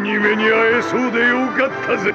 に目に会えそうでよかったぜ。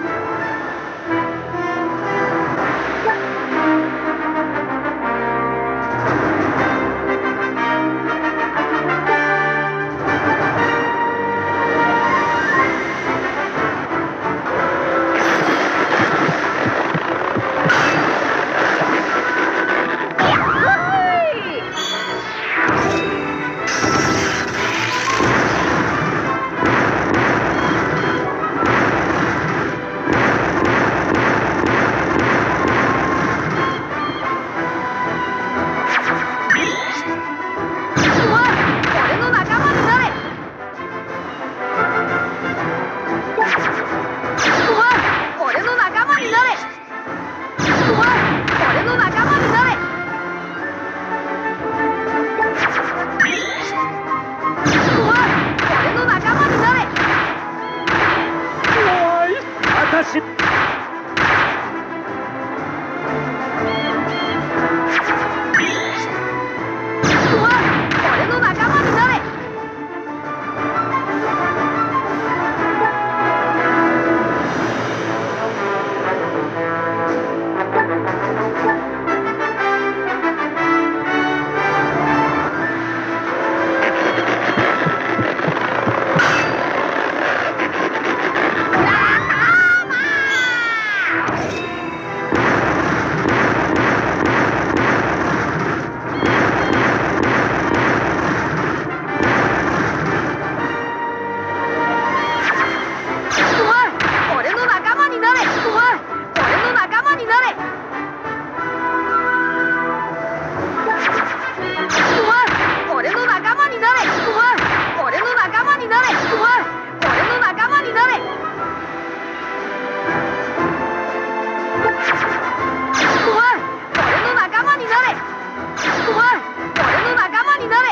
Ship. なれ。お前俺の仲間になれ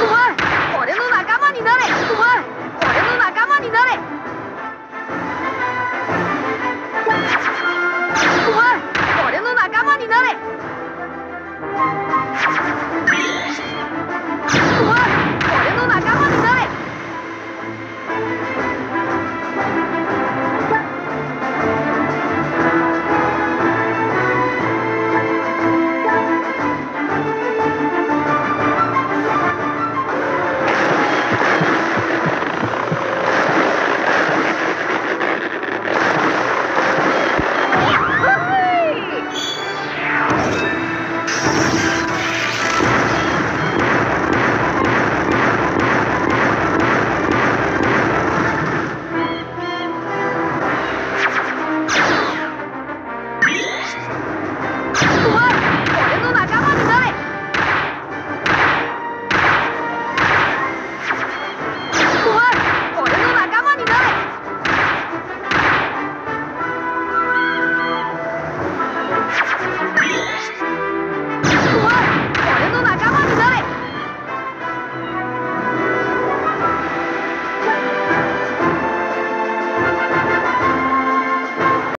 お前俺の仲間になれ。お前俺の仲間になれ。お前俺の仲間になれ。